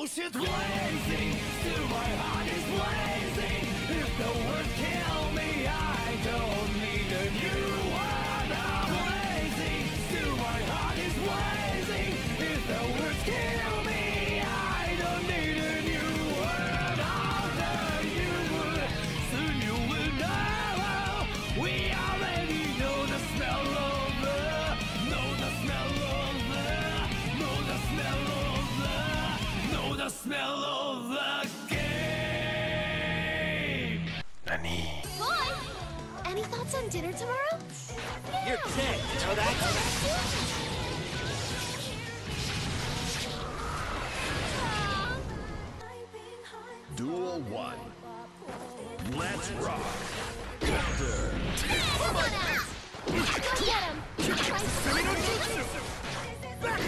bullshit blazing, still my heart is blazing. If the words kill me, I don't need a new one. I'm blazing, still my heart is blazing. If the words kill Nani? Boy! Any thoughts on dinner tomorrow? You're dead, you know that? Duel 1. Let's rock. Counter. Come on out! Go get him! Try Back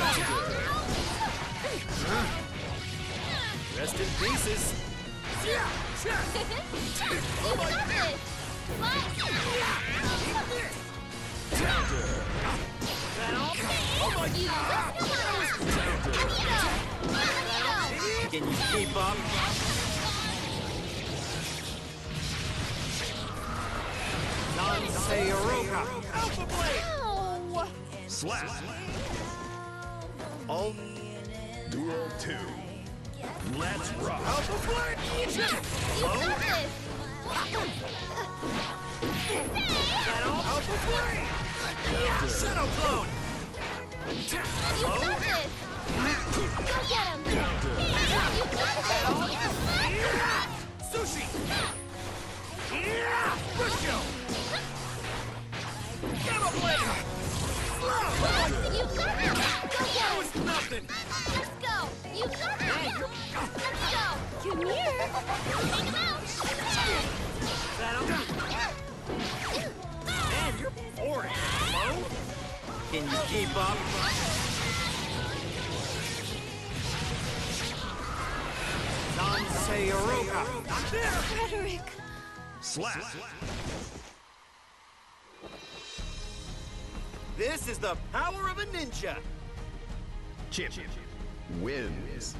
Rest in pieces. You got this! Fight! Counter. You! Come on out! Anito! Anito! Can you keep up? Zansei Rouga. Alpha Blade. Ow! Slap. Oh. Duel 2. Let's rock. Alpha Blade. You got this! Alpha Blade. Shadow Clone. You oh. got this! Go get him! You got this! Sushi. Busho. Gamma Blade. Slow. You got this! Go get That was nothing. Let's go! You got this! Let's go! Take him out! Man, you're boring. Mo. Can you keep up? Zansei Rouga. I'm. Frederick! Slap. This is the power of a ninja. Champion wins.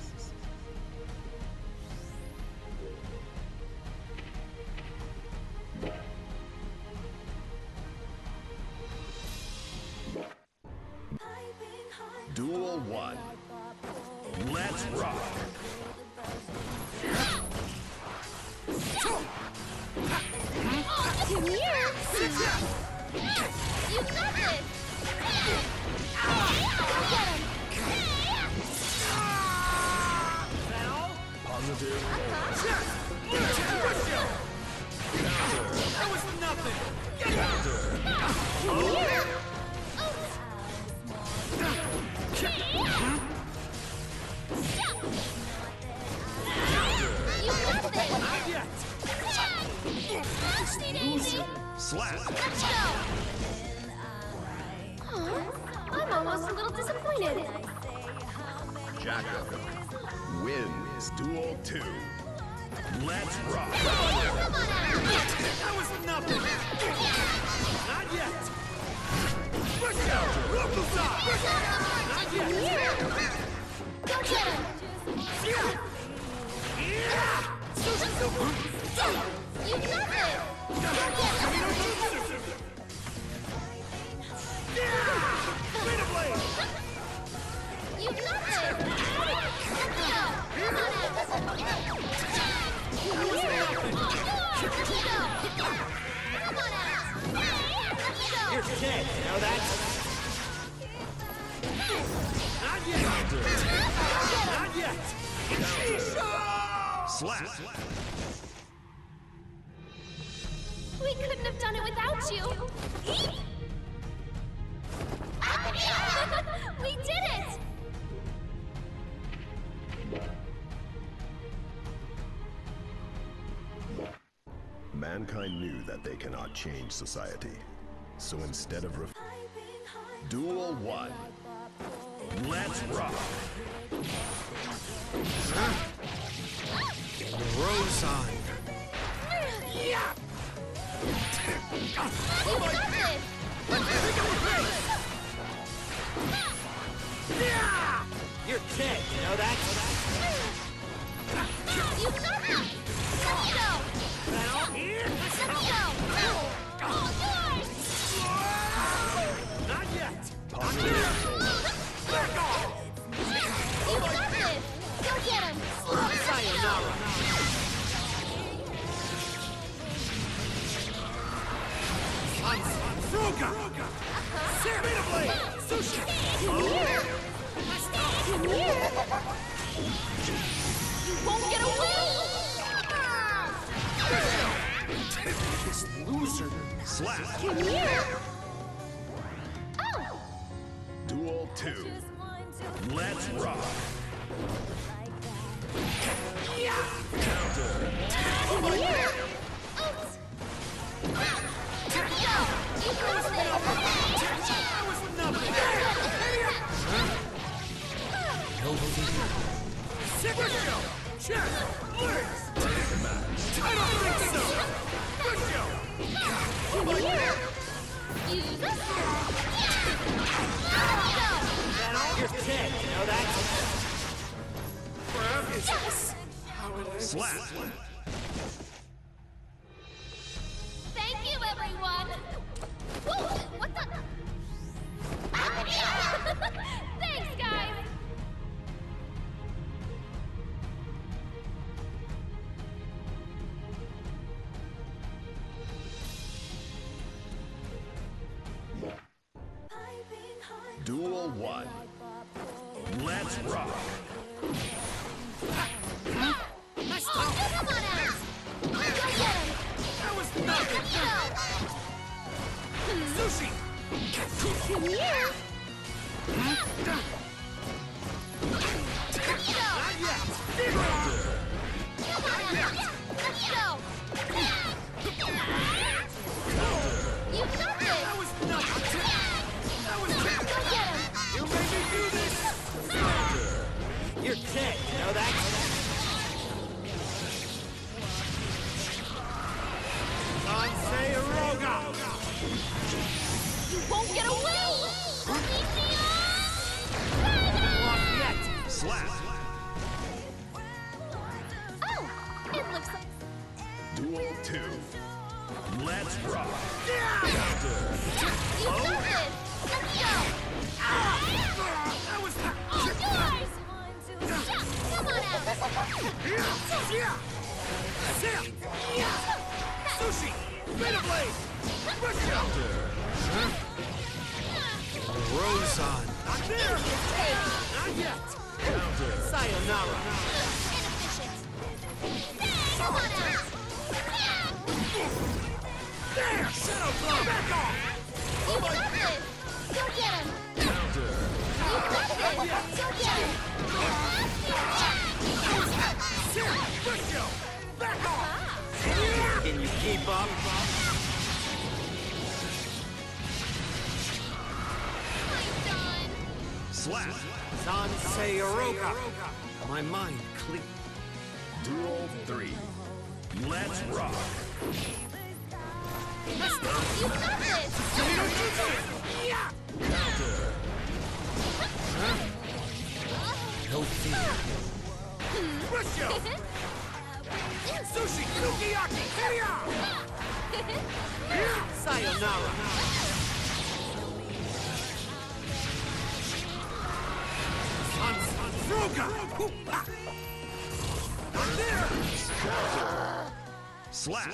Duel 1. Let's rock. Come here! You got this! Go get him! Positive. That was nothing. Come here! Slap. Let's go! Aw, I'm almost a little disappointed. Jack-O wins Duel 2. Let's rock. Come on out! That was nothing. Not yet. Let's go! You're dead. You know that? Not yet. Not yet. Slap. We couldn't have done it without you! we did it! Mankind knew that they cannot change society. So instead of ref- Duel 1. Let's rock. Rosan. Yeah! You got this! You're dead. You know that? Fruga! Come here! Oh! Duel 2. Let's rock. Come here! Oops! Here we go! Ends? Slap. Thank you, everyone! Whoa, what the? Thanks, guys! Duel 1. Let's rock. Sushi! Come here! Not yet! Come on out! Let's go! You got this! That was nothing! That was Go get him! You made me do this! You're dead, you know that? Rock. You got this! Let's go! That was All yours! Come on out! Yeah! Sam! Sushi! Beta Blade! Briscoe! Rosan. Not there! Not yet! Sayonara. Can you keep up? Slap. Zansei Rouga. My mind clear. Duel 3. Let's rock. You got this! No fear. Briscoe! Sushi! Sukiyaki! Hiya! Sayonara. Fruga! Not there! Slap.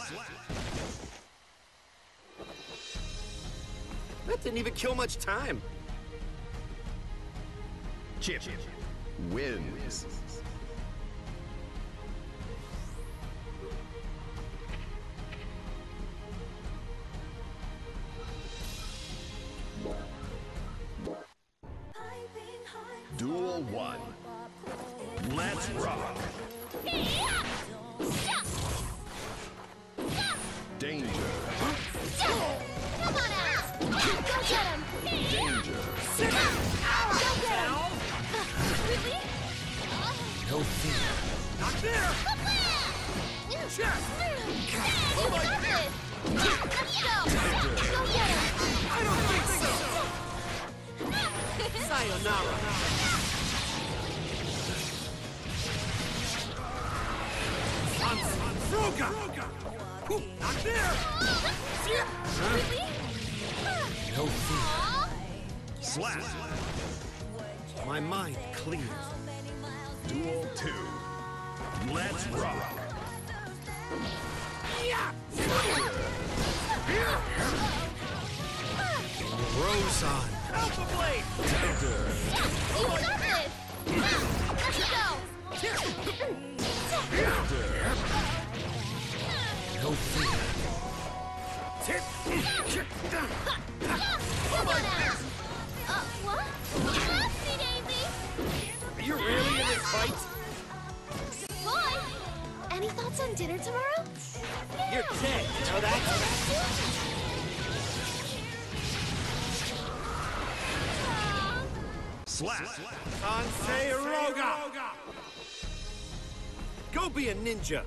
That didn't even kill much time. Chipp. Wins. Duel 1. Let's rock. No fear. Not there! Check! You got this! Let's go! Go get him! I don't think so! Sayonara. Fruga! Not there! Really? No fear. Aw. My mind clear. Duel 2. Let's rock. Frozone. Alpha Blade. You got this! Let's go! No fear. Come on out! Uh, what? Oopsie daisy! Are you really in this fight? Boy! Any thoughts on dinner tomorrow? You're dead. You know that? Slap! Zansei Rouga. Go be a ninja.